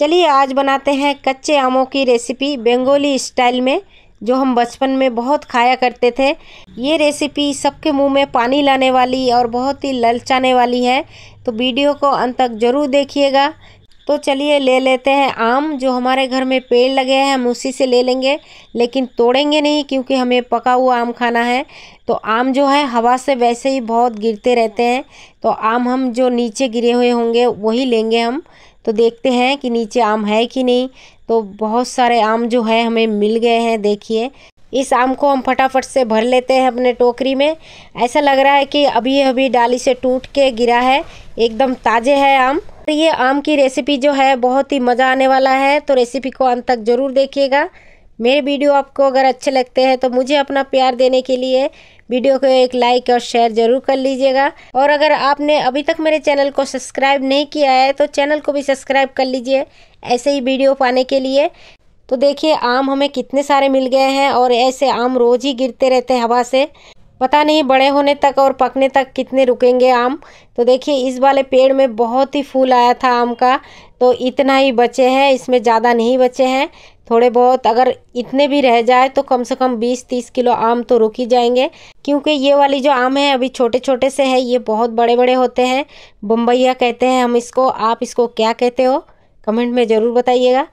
चलिए आज बनाते हैं कच्चे आमों की रेसिपी बंगाली स्टाइल में, जो हम बचपन में बहुत खाया करते थे। ये रेसिपी सबके मुँह में पानी लाने वाली और बहुत ही ललचाने वाली है तो वीडियो को अंत तक ज़रूर देखिएगा। तो चलिए ले लेते हैं आम, जो हमारे घर में पेड़ लगे हैं, हम उसी से ले लेंगे, लेकिन तोड़ेंगे नहीं, क्योंकि हमें पका हुआ आम खाना है। तो आम जो है, हवा से वैसे ही बहुत गिरते रहते हैं तो आम हम जो नीचे गिरे हुए होंगे, वही लेंगे हम। तो देखते हैं कि नीचे आम है कि नहीं। तो बहुत सारे आम जो है, हमें मिल गए हैं, देखिए। इस आम को हम फटाफट से भर लेते हैं अपने टोकरी में। ऐसा लग रहा है कि अभी अभी डाली से टूट के गिरा है। एकदम ताज़े है आम। तो ये आम की रेसिपी जो है, बहुत ही मज़ा आने वाला है। तो रेसिपी को अंत तक ज़रूर देखिएगा। मेरे वीडियो आपको अगर अच्छे लगते हैं तो मुझे अपना प्यार देने के लिए वीडियो को एक लाइक और शेयर ज़रूर कर लीजिएगा। और अगर आपने अभी तक मेरे चैनल को सब्सक्राइब नहीं किया है तो चैनल को भी सब्सक्राइब कर लीजिए ऐसे ही वीडियो पाने के लिए। तो देखिए, आम हमें कितने सारे मिल गए हैं और ऐसे आम रोज़ ही गिरते रहते हैं हवा से। पता नहीं बड़े होने तक और पकने तक कितने रुकेंगे आम। तो देखिए, इस वाले पेड़ में बहुत ही फूल आया था आम का। तो इतना ही बचे हैं, इसमें ज़्यादा नहीं बचे हैं। थोड़े बहुत अगर इतने भी रह जाए तो कम से कम 20-30 किलो आम तो रुक ही जाएँगे। क्योंकि ये वाली जो आम है अभी छोटे छोटे से है, ये बहुत बड़े बड़े होते हैं। बम्बैया कहते हैं हम इसको, आप इसको क्या कहते हो? कमेंट में ज़रूर बताइएगा।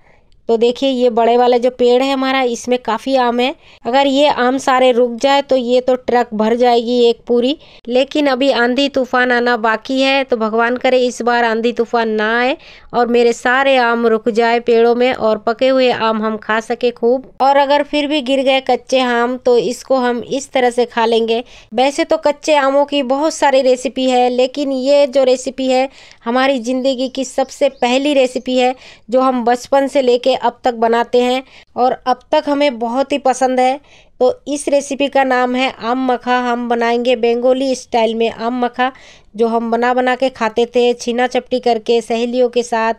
तो देखिए, ये बड़े वाला जो पेड़ है हमारा, इसमें काफ़ी आम है। अगर ये आम सारे रुक जाए तो ये तो ट्रक भर जाएगी एक पूरी। लेकिन अभी आंधी तूफ़ान आना बाकी है तो भगवान करे इस बार आंधी तूफ़ान ना आए और मेरे सारे आम रुक जाए पेड़ों में और पके हुए आम हम खा सके खूब। और अगर फिर भी गिर गए कच्चे आम तो इसको हम इस तरह से खा लेंगे। वैसे तो कच्चे आमों की बहुत सारी रेसिपी है, लेकिन ये जो रेसिपी है, हमारी ज़िंदगी की सबसे पहली रेसिपी है, जो हम बचपन से लेके अब तक बनाते हैं और अब तक हमें बहुत ही पसंद है। तो इस रेसिपी का नाम है आम मखा। हम बनाएँगे बेंगोली स्टाइल में आम मखा, जो हम बना बना के खाते थे, छीना चपटी करके, सहेलियों के साथ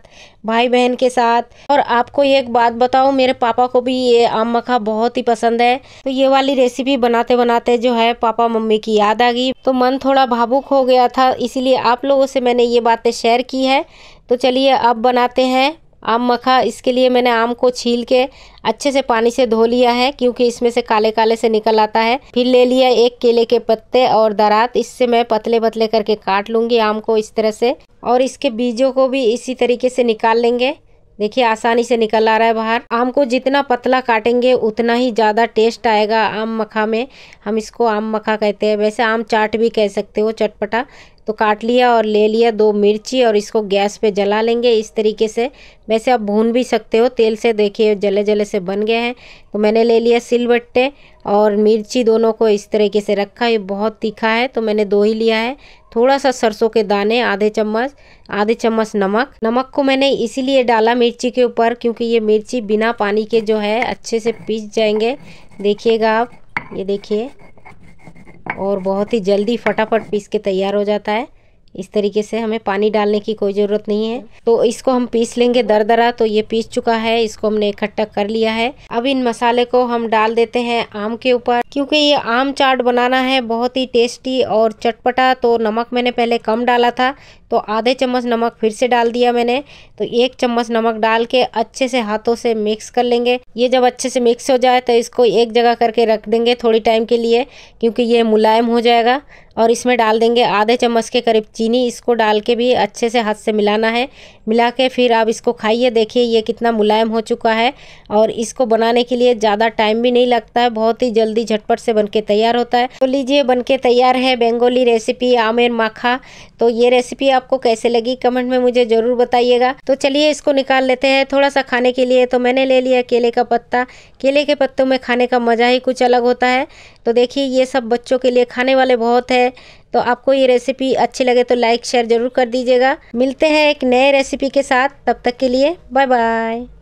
भाई बहन के साथ। और आपको एक बात बताऊँ, मेरे पापा को भी ये आम मखा बहुत ही पसंद है। तो ये वाली रेसिपी बनाते बनाते जो है पापा मम्मी की याद आ गई। तो मन थोड़ा भावुक हो गया था, इसीलिए आप लोगों से मैंने ये बातें शेयर की है। तो चलिए अब बनाते हैं। आम मखा, इसके लिए मैंने आम को छील के अच्छे से पानी से धो लिया है, क्योंकि इसमें से काले काले से निकल आता है। फिर ले लिया एक केले के पत्ते और दरात, इससे मैं पतले पतले करके काट लूँगी आम को इस तरह से। और इसके बीजों को भी इसी तरीके से निकाल लेंगे। देखिए, आसानी से निकल आ रहा है बाहर। आम को जितना पतला काटेंगे, उतना ही ज़्यादा टेस्ट आएगा आम मखा में। हम इसको आम मखा कहते हैं। वैसे आम चाट भी कह सकते हो, चटपटा। तो काट लिया और ले लिया दो मिर्ची और इसको गैस पे जला लेंगे इस तरीके से। वैसे आप भून भी सकते हो, तेल से देखिए, जले जले से बन गए हैं। तो मैंने ले लिया सिलबट्टे और मिर्ची दोनों को इस तरीके से रखा। ये बहुत तीखा है तो मैंने दो ही लिया है। थोड़ा सा सरसों के दाने, आधे चम्मच आधे चम्मच नमक। नमक को मैंने इसीलिए डाला मिर्ची के ऊपर क्योंकि ये मिर्ची बिना पानी के जो है अच्छे से पीस जाएँगे। देखिएगा आप, ये देखिए। और बहुत ही जल्दी फटाफट पीस के तैयार हो जाता है। इस तरीके से हमें पानी डालने की कोई ज़रूरत नहीं है। तो इसको हम पीस लेंगे दर दरा तो ये पीस चुका है, इसको हमने इकट्ठा कर लिया है। अब इन मसाले को हम डाल देते हैं आम के ऊपर। क्योंकि ये आम चाट बनाना है, बहुत ही टेस्टी और चटपटा तो नमक मैंने पहले कम डाला था तो आधे चम्मच नमक फिर से डाल दिया मैंने। तो एक चम्मच नमक डाल के अच्छे से हाथों से मिक्स कर लेंगे। ये जब अच्छे से मिक्स हो जाए तो इसको एक जगह करके रख देंगे थोड़ी टाइम के लिए, क्योंकि ये मुलायम हो जाएगा। और इसमें डाल देंगे आधे चम्मच के करीब चीनी। इसको डाल के भी अच्छे से हाथ से मिलाना है। मिला के फिर आप इसको खाइए। देखिए, ये कितना मुलायम हो चुका है और इसको बनाने के लिए ज़्यादा टाइम भी नहीं लगता है। बहुत ही जल्दी झटपट से बनके तैयार होता है। तो लीजिए, बनके तैयार है बेंगोली रेसिपी आमेर माखा। तो ये रेसिपी आपको कैसे लगी कमेंट में मुझे ज़रूर बताइएगा। तो चलिए, इसको निकाल लेते हैं। थोड़ा सा खाने के लिए तो मैंने ले लिया केले का पत्ता। केले के पत्तों में खाने का मज़ा ही कुछ अलग होता है। तो देखिए, ये सब बच्चों के लिए खाने वाले बहुत है तो आपको ये रेसिपी अच्छी लगे तो लाइक शेयर ज़रूर कर दीजिएगा। मिलते हैं एक नए रेसिपी के साथ। तब तक के लिए बाय बाय